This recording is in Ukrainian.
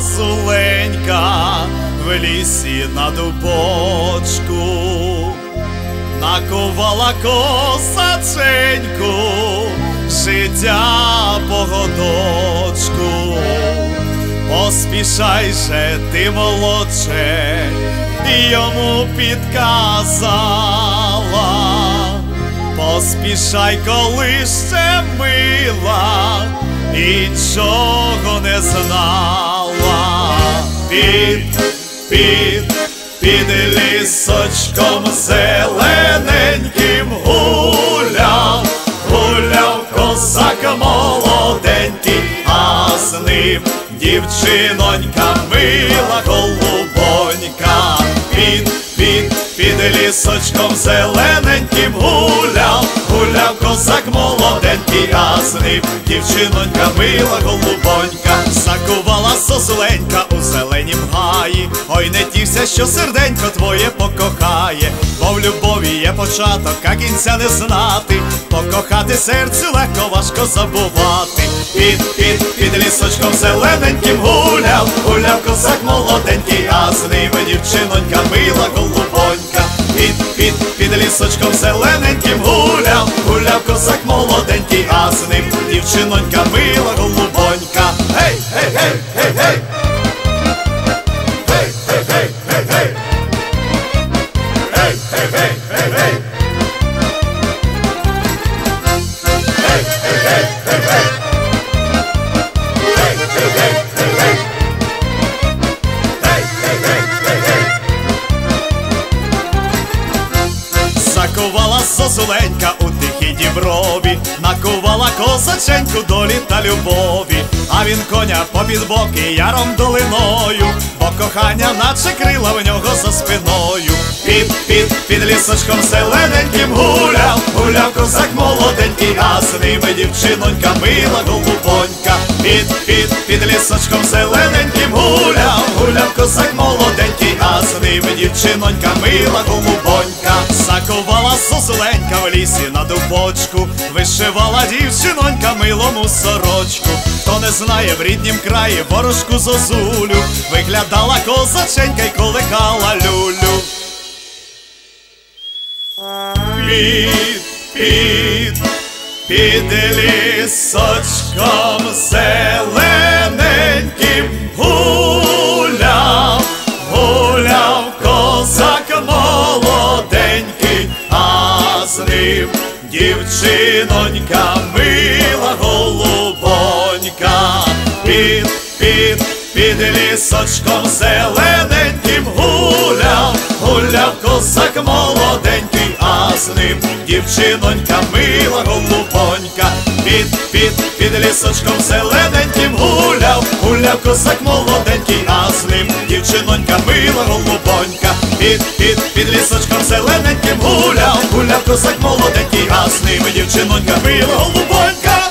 зозуленька в лісі на дубочку, накувала косаченьку, життя погодочку. Поспішай же ти молодше, йому підказала. Поспішай, коли ще мила, і чого не знала. Під, під, під лісочком зелененьким гуляв, гуляв козак молоденький, а з ним дівчинонька мила голубонька. Під, під, під лісочком зелененьким гуляв, гуляв козак молоденький, а з дівчинонька мила голубонька, закувала созуленька у зеленім гаї. Ой, не тішся, що серденько твоє покохає, бо в любові є початок, а кінця не знати. Покохати серцю легко важко забувати. Під, під, під лісочком зелененьким гуляв, гуляв козак молоденький, а з ними дівчинонька мила голубонька. Під, під, під лісочком зелененьким гуляв, гуляв козак молоденький, а з ним дівчинонька била голубонька. Гей, гей, гей, гей, гей! Закувала созуленька у тихій діброві, накувала козаченьку долі та любові, а він коня попід боки яром долиною, бо кохання наче крила в нього за спиною. Під, під, під лісочком зелененьким гуляв, гуляв козак молоденький, а з ними дівчинонька мила голубонька. Під, під, під лісочком зелененьким гуляв, гуляв козак молоденький, з дівчинонька мила голубонька. Закувала созуленька в лісі на дубочку, вишивала дівчинонька милому сорочку. Хто не знає в ріднім краї ворожку зозулю, виглядала козаченька й колихала люлю. Під, під, під лісочком зелененьким а дівчинонька мила голубонька. Під, під, під лісочком зелененьким гуляв, гуляв козак молоденький, а з ним дівчинонька мила голубонька. Під, під, під лісочком зелененьким гуляв, гуляв козак молоденький, а з ним дівчинонька мила голубонька. Під, під, під лісочком зелененьким гуляв, гуляв козак молоденький, а з ним дівчинонька мила голубонька.